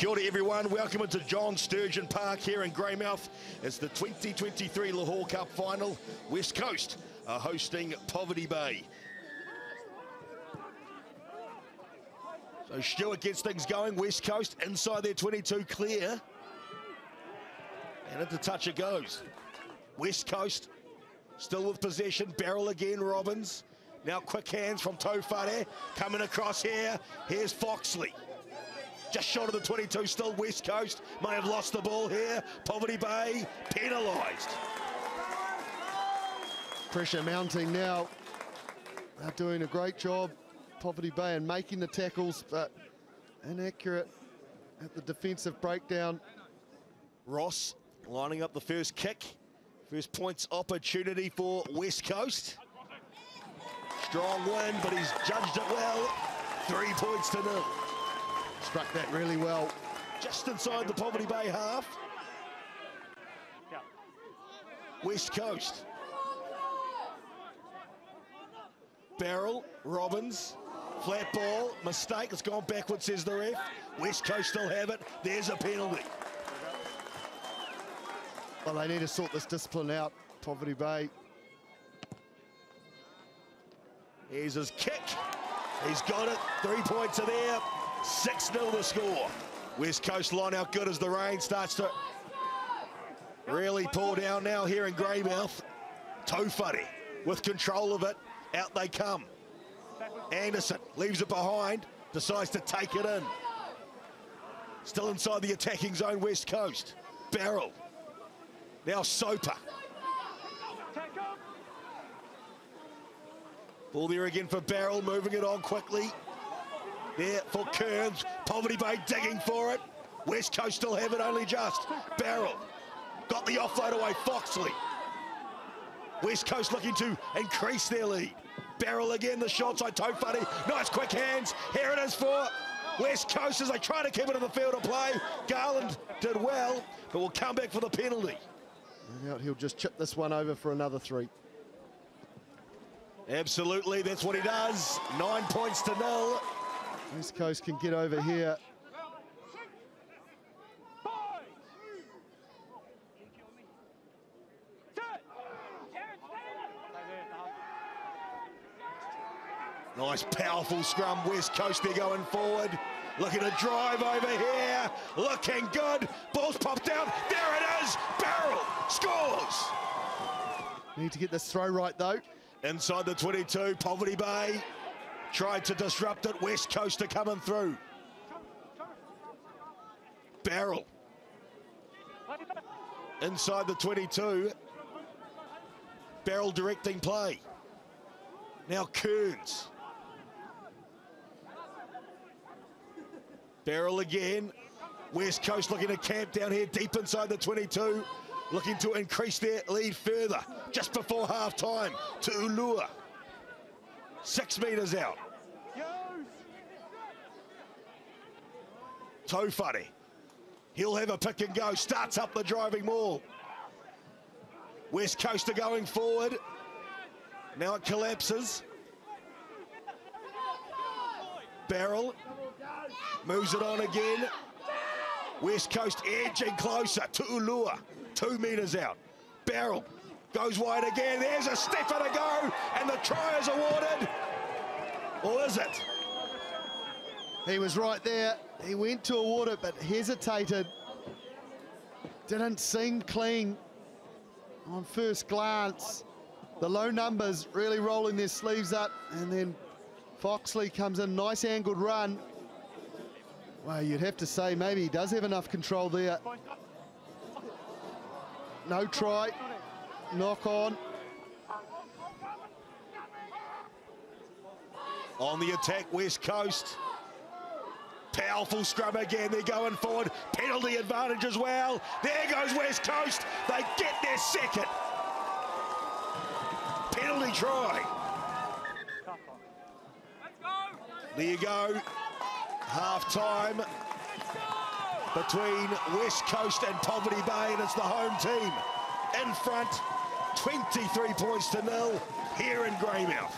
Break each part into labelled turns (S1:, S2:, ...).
S1: Kia ora everyone, welcome into John Sturgeon Park here in Greymouth. It's the 2023 Lochore Cup final. West Coast are hosting Poverty Bay. So Stewart gets things going, West Coast inside their 22 clear. And into touch it goes. West Coast still with possession, barrel again, Robbins. Now quick hands from Tofare coming across here. Here's Foxley. Just short of the 22, still West Coast. May have lost the ball here. Poverty Bay penalised.
S2: Pressure mounting now. They're doing a great job, Poverty Bay, and making the tackles, but inaccurate at the defensive breakdown.
S1: Ross lining up the first kick. First points opportunity for West Coast. Strong win, but he's judged it well. Three points to nil.
S2: Struck that really well.
S1: Just inside the Poverty Bay half. West Coast. Barrel, Robbins, flat ball, mistake, it's gone backwards, says the ref. West Coast still have it, there's a penalty.
S2: Well, they need to sort this discipline out, Poverty Bay.
S1: Here's his kick. He's got it. Three points are there. 6-0 the score. West Coast line out good as the rain starts to really pour down now here in Greymouth. Tofari with control of it. Out they come. Anderson leaves it behind. Decides to take it in. Still inside the attacking zone, West Coast. Barrel. Now Soper. Ball there again for Barrel, moving it on quickly. There for Kearns. Poverty Bay digging for it. West Coast still have it, only just. Barrel. Got the offload away, Foxley. West Coast looking to increase their lead. Barrel again, the shot side, Tofari. Nice quick hands. Here it is for West Coast as they try to keep it in the field of play. Garland did well, but will come back for the penalty.
S2: No doubt he'll just chip this one over for another three.
S1: Absolutely, that's what he does. Nine points to nil.
S2: West Coast can get over here.
S1: Nice, powerful scrum. West Coast, they're going forward. Looking to drive over here. Looking good. Ball's popped out. There it is. Barrel scores.
S2: Need to get this throw right, though.
S1: Inside the 22, Poverty Bay tried to disrupt it. West Coast are coming through. Barrel. Inside the 22. Barrel directing play. Now Kearns. Barrel again. West Coast looking to camp down here deep inside the 22. Looking to increase their lead further. Just before half time to Ulua. Six metres out. Tofari. He'll have a pick and go. Starts up the driving maul. West Coast are going forward. Now it collapses. Barrel moves it on again. West Coast edging closer to Ulua. Two metres out. Barrel goes wide again. There's a step and a go, and the try is awarded. Or is it?
S2: He was right there. He went to award it, but hesitated. Didn't seem clean on first glance. The low numbers really rolling their sleeves up, and then Foxley comes in, nice angled run. Well, you'd have to say maybe he does have enough control there. No try, knock on.
S1: On the attack, West Coast. Powerful scrum again, they're going forward. Penalty advantage as well. There goes West Coast. They get their second. Penalty try. There you go. Half time between West Coast and Poverty Bay, and it's the home team in front. 23 points to nil here in Greymouth.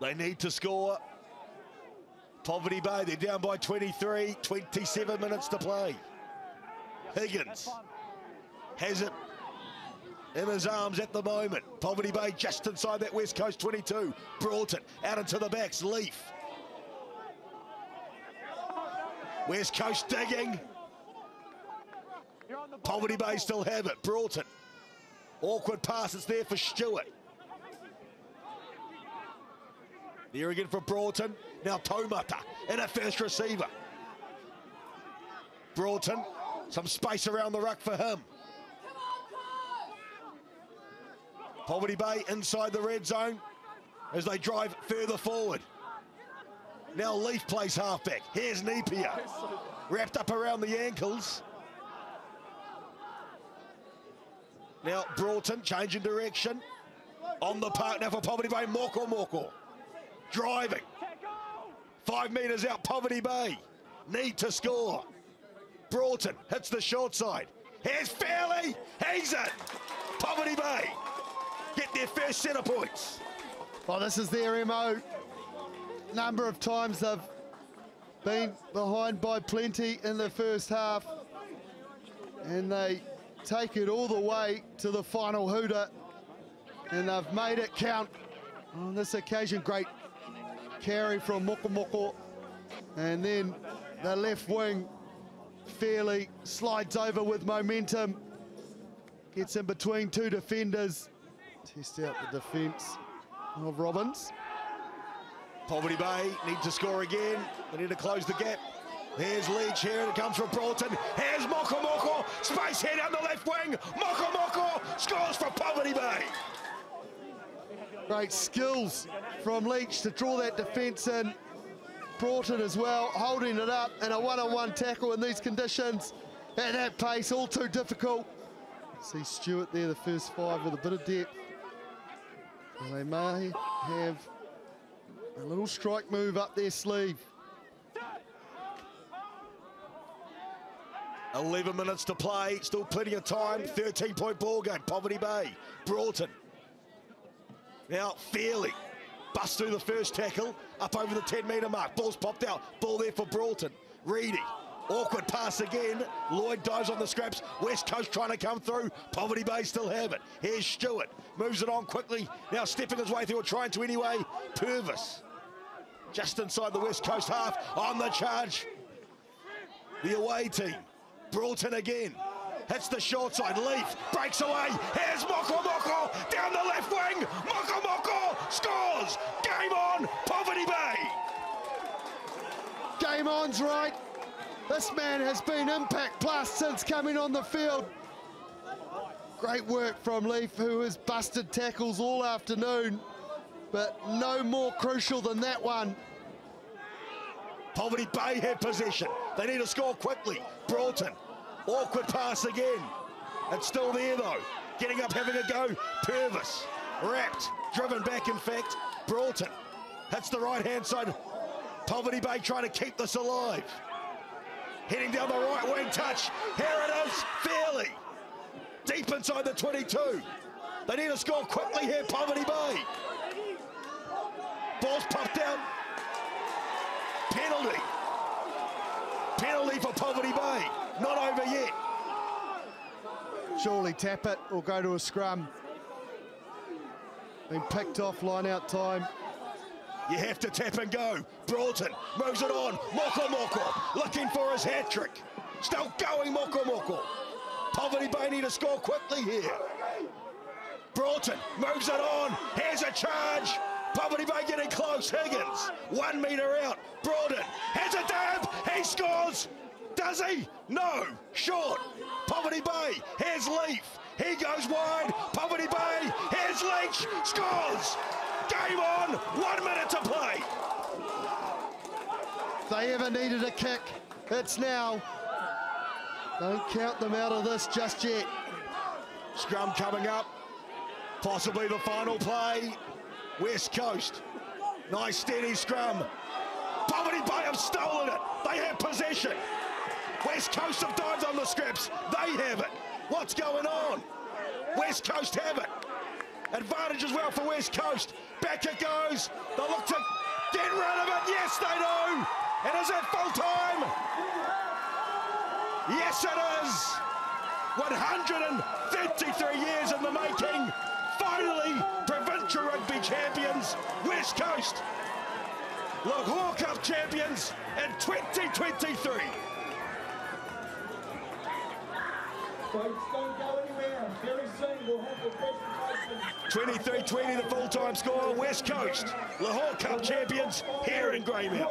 S1: They need to score Poverty Bay, they're down by 23, 27 minutes to play. Higgins has it in his arms at the moment. Poverty Bay just inside that West Coast 22. Broughton out into the backs. Leaf. West Coast digging. Poverty Bay still have it. Broughton. Awkward pass. It's there for Stewart. There again for Broughton. Now Taumata in a first receiver. Broughton. Some space around the ruck for him. Poverty Bay inside the red zone as they drive further forward. Now Leaf plays halfback. Here's Napier. Wrapped up around the ankles. Now Broughton changing direction. On the park now for Poverty Bay. Moko Moko. Driving. Five metres out Poverty Bay. Need to score. Broughton hits the short side. Here's Fairley. He's in. Poverty Bay get their first centre points.
S2: Well, this is their MO. Number of times they've been behind by plenty in the first half. And they take it all the way to the final hooter. And they've made it count. On this occasion, great carry from Mokomoko. And then the left wing Fairley slides over with momentum. Gets in between two defenders. Test out the defence of Robbins.
S1: Poverty Bay need to score again. They need to close the gap. Here's Leach here, and it comes from Broughton. Here's Moko Moko, space here down the left wing. Moko Moko scores for Poverty Bay.
S2: Great skills from Leach to draw that defence in. Broughton as well, holding it up in a one-on-one -on -one tackle in these conditions. At that pace, all too difficult. See Stewart there, the first five with a bit of depth. And they may have a little strike move up their sleeve.
S1: 11 minutes to play, still plenty of time. 13 point ball game, Poverty Bay, Broughton. Now, Fairley busts through the first tackle, up over the 10 metre mark. Ball's popped out, ball there for Broughton. Reedy, awkward pass again. Lloyd dives on the scraps. West Coast trying to come through. Poverty Bay still have it. Here's Stewart, moves it on quickly. Now stepping his way through, or trying to anyway. Purvis, just inside the West Coast half, on the charge. The away team. Broughton again. Hits the short side. Leaf breaks away. Here's Moko Moko down the left wing. Moko Moko scores. Game on. Poverty Bay.
S2: Game on's right. This man has been impact plus since coming on the field. Great work from Leaf, who has busted tackles all afternoon, but no more crucial than that one.
S1: Poverty Bay have possession. They need to score quickly. Broughton, awkward pass again. It's still there though. Getting up, having a go. Purvis, wrapped, driven back in fact. Broughton hits the right hand side. Poverty Bay trying to keep this alive. Heading down the right wing touch. Here it is, Fairley. Deep inside the 22. They need to score quickly here, Poverty Bay. Ball's popped out. Penalty. Penalty for Poverty Bay. Not over yet.
S2: Surely tap it or go to a scrum. Been picked off line out time.
S1: You have to tap and go. Broughton moves it on. Moko Moko looking for his hat trick. Still going Moko Moko. Poverty Bay need to score quickly here. Broughton moves it on. Here's a charge. Poverty Bay getting close. Higgins, one metre out. Broughton has a dab. He scores. Does he? No. Short. Poverty Bay. Here's Leaf. He goes wide. Poverty Bay. Here's Leach. Scores. Game on. One minute to play.
S2: If they ever needed a kick, it's now. Don't count them out of this just yet.
S1: Scrum coming up. Possibly the final play. West Coast. Nice steady scrum. Poverty Bay have stolen it. They have possession. West Coast have dived on the scraps. They have it. What's going on? West Coast have it. Advantage as well for West Coast. Back it goes. They look to get rid of it. Yes, they do. And is it full time? Yes, it is. 153 years in the making. Finally, provincial rugby champions, West Coast. Lochore Cup champions in 2023.
S3: Folks, don't go anywhere. Very soon we'll have the presentation.
S1: 23-20 the full-time score, West Coast. Lochore Cup champions here in Greymouth.